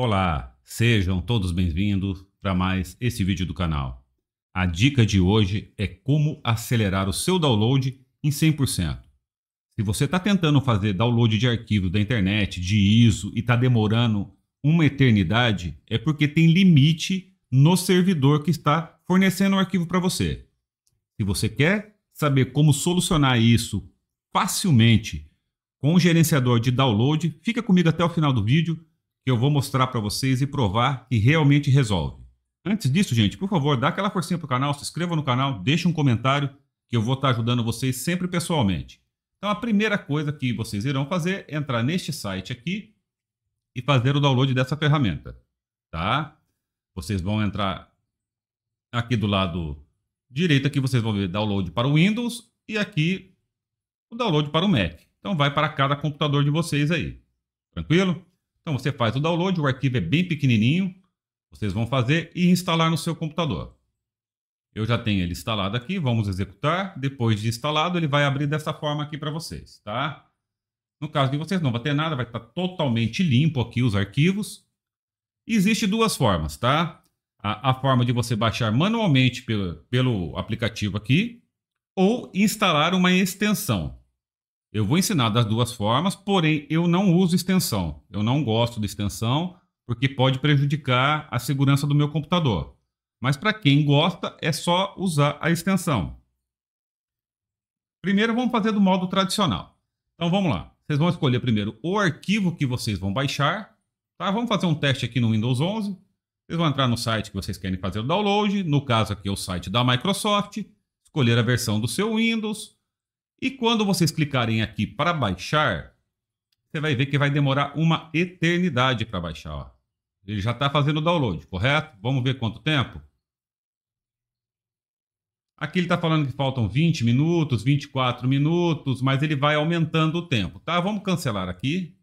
Olá, sejam todos bem-vindos para mais esse vídeo do canal. A dica de hoje é como acelerar o seu download em 100%. Se você está tentando fazer download de arquivos da internet, de ISO e está demorando uma eternidade, é porque tem limite no servidor que está fornecendo o arquivo para você. Se você quer saber como solucionar isso facilmente com o gerenciador de download, fica comigo até o final do vídeo que eu vou mostrar para vocês e provar que realmente resolve. Antes disso, gente, por favor, dá aquela forcinha pro canal, se inscreva no canal, deixe um comentário que eu vou estar ajudando vocês sempre pessoalmente. Então a primeira coisa que vocês irão fazer é entrar neste site aqui e fazer o download dessa ferramenta, tá? Vocês vão entrar aqui do lado direito aqui vocês vão ver download para o Windows e aqui o download para o Mac. Então vai para cada computador de vocês aí. Tranquilo? Então você faz o download, o arquivo é bem pequenininho, vocês vão fazer e instalar no seu computador. Eu já tenho ele instalado aqui, vamos executar. Depois de instalado, ele vai abrir dessa forma aqui para vocês, tá? No caso de vocês não vai ter nada, vai estar totalmente limpo aqui os arquivos. Existe duas formas, tá? A, a forma de você baixar manualmente pelo, pelo aplicativo aqui ou instalar uma extensão. Eu vou ensinar das duas formas, porém eu não uso extensão. Eu não gosto de extensão porque pode prejudicar a segurança do meu computador. Mas para quem gosta, é só usar a extensão. Primeiro vamos fazer do modo tradicional. Então vamos lá. Vocês vão escolher primeiro o arquivo que vocês vão baixar. Tá? Vamos fazer um teste aqui no Windows 11. Vocês vão entrar no site que vocês querem fazer o download. No caso aqui é o site da Microsoft. Escolher a versão do seu Windows e quando vocês clicarem aqui para baixar, você vai ver que vai demorar uma eternidade para baixar. Ó. Ele já está fazendo o download, correto? Vamos ver quanto tempo? Aqui ele está falando que faltam 20 minutos, 24 minutos, mas ele vai aumentando o tempo, tá? Vamos cancelar aqui.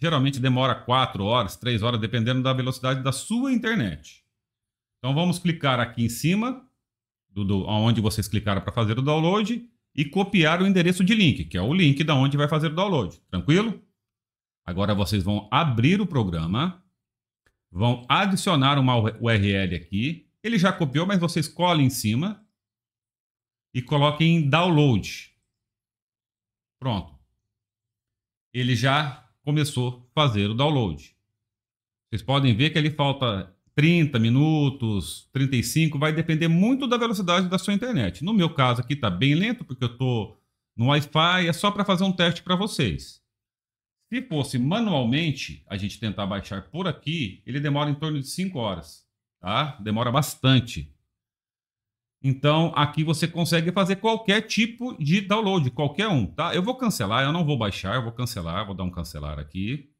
Geralmente demora 4 horas, 3 horas, dependendo da velocidade da sua internet. Então vamos clicar aqui em cima, do, do onde vocês clicaram para fazer o download, e copiar o endereço de link, que é o link da onde vai fazer o download. Tranquilo? Agora vocês vão abrir o programa, vão adicionar uma URL aqui. Ele já copiou, mas vocês colhem em cima e coloquem em download. Pronto. Ele já começou a fazer o download. Vocês podem ver que ele falta 30 minutos, 35, vai depender muito da velocidade da sua internet. No meu caso aqui está bem lento, porque eu estou no Wi-Fi, é só para fazer um teste para vocês. Se fosse manualmente, a gente tentar baixar por aqui, ele demora em torno de 5 horas, tá? Demora bastante. Então, aqui você consegue fazer qualquer tipo de download, qualquer um, tá? Eu vou cancelar, eu não vou baixar, eu vou cancelar, vou dar um cancelar aqui.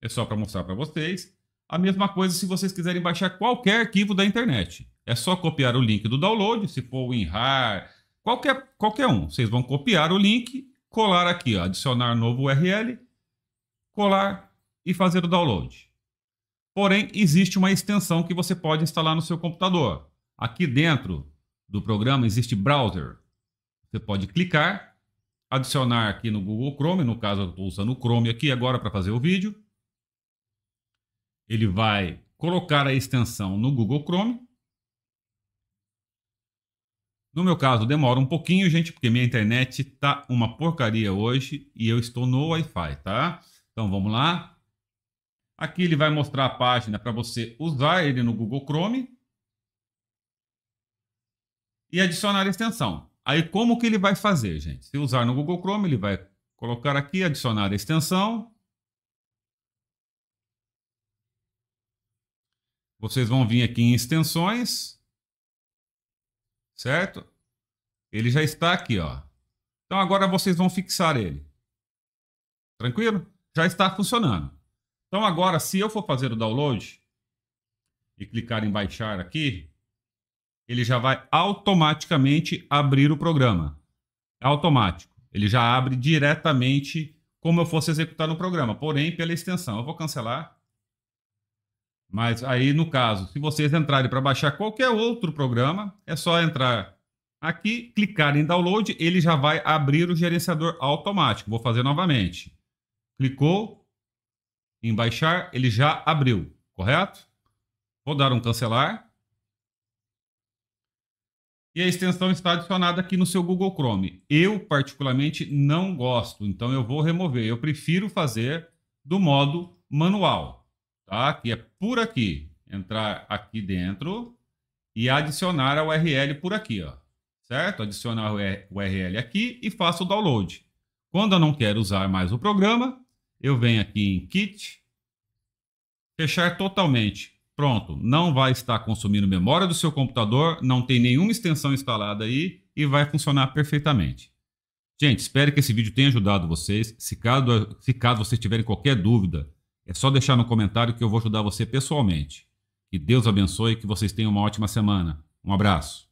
É só para mostrar para vocês. A mesma coisa se vocês quiserem baixar qualquer arquivo da internet. É só copiar o link do download, se for o WinRAR, qualquer, qualquer um. Vocês vão copiar o link, colar aqui, ó, adicionar novo URL, colar e fazer o download. Porém, existe uma extensão que você pode instalar no seu computador. Aqui dentro do programa existe browser. Você pode clicar, adicionar aqui no Google Chrome, no caso eu estou usando o Chrome aqui agora para fazer o vídeo ele vai colocar a extensão no Google Chrome. No meu caso, demora um pouquinho, gente, porque minha internet tá uma porcaria hoje e eu estou no Wi-Fi, tá? Então vamos lá. Aqui ele vai mostrar a página para você usar ele no Google Chrome e adicionar a extensão. Aí como que ele vai fazer, gente? Se usar no Google Chrome, ele vai colocar aqui, adicionar a extensão, Vocês vão vir aqui em extensões, certo? Ele já está aqui, ó. Então agora vocês vão fixar ele. Tranquilo? Já está funcionando. Então agora, se eu for fazer o download e clicar em baixar aqui, ele já vai automaticamente abrir o programa. É automático. Ele já abre diretamente como eu fosse executar no programa, porém pela extensão. Eu vou cancelar. Mas aí, no caso, se vocês entrarem para baixar qualquer outro programa, é só entrar aqui, clicar em download, ele já vai abrir o gerenciador automático. Vou fazer novamente. Clicou em baixar, ele já abriu. correto? Vou dar um cancelar. E a extensão está adicionada aqui no seu Google Chrome. Eu, particularmente, não gosto, então eu vou remover. Eu prefiro fazer do modo manual, tá? Que é por aqui. Entrar aqui dentro e adicionar a URL por aqui, ó. Certo? Adicionar a URL aqui e faço o download. Quando eu não quero usar mais o programa, eu venho aqui em Kit, fechar totalmente. Pronto, não vai estar consumindo memória do seu computador, não tem nenhuma extensão instalada aí e vai funcionar perfeitamente. Gente, espero que esse vídeo tenha ajudado vocês. Se caso, se caso vocês tiverem qualquer dúvida, é só deixar no comentário que eu vou ajudar você pessoalmente. Que Deus abençoe e que vocês tenham uma ótima semana. Um abraço.